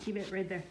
Keep it right there.